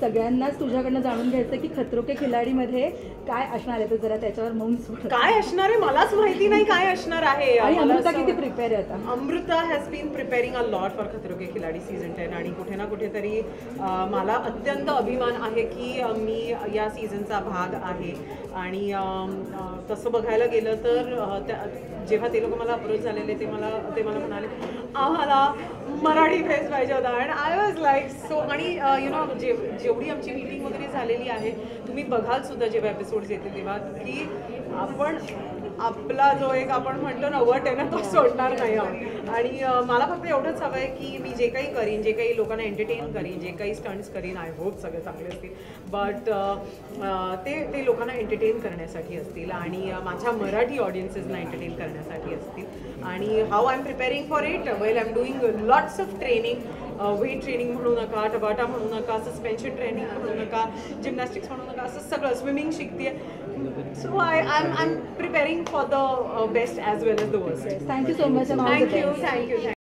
सगळ्यांनाच तुझ्याकडनं जाणून घ्यायचं की खतरो के खिलाडीमध्ये काय असणार आहे? तर जरा त्याच्यावर मौन काय असणार आहे? मलाच माहिती नाही काय असणार आहे. आणि अमृता किती प्रिपेअर आहे आता? Amrita has been preparing a lot for Khatron ke Khiladi season ten आणि कुठे ना कुठेतरी मला अत्यंत अभिमान आहे की मी या सीझनचा भाग आहे. आणि तसं बघायला गेलं तर जेव्हा ते लोक मला अप्रोच झालेले ते मला ते मला म्हणाले आम्हाला मराठी फेस पाहिजे होता. आणि आय वॉज लाईक सो आणि यु नो जे जेवढी आमची मीटिंग वगैरे झालेली आहे तुम्ही बघाल सुद्धा जेव्हा एपिसोड्स येते तेव्हा की आपण आपला जो एक आपण म्हणतो ना वट आहे ना तो सोडणार नाही आणि मला फक्त एवढंच हवं आहे की मी जे काही करीन जे काही लोकांना एंटरटेन करीन जे काही स्टंट्स करीन आय होप सगळे चांगले असतील. बट ते ते लोकांना एंटरटेन करण्यासाठी असतील आणि माझ्या मराठी ऑडियन्सेसना एंटरटेन करण्यासाठी असतील. आणि how I am preparing for it well I am doing lots of training weight training म्हणू नका टबाटा म्हणू नका सस्पेन्शन ट्रेनिंग म्हणू नका जिमनॅस्टिक्स म्हणू नका असं सगळं स्विमिंग शिकते so I I am I am preparing for the best as well as the worst thank you so much thank you thank you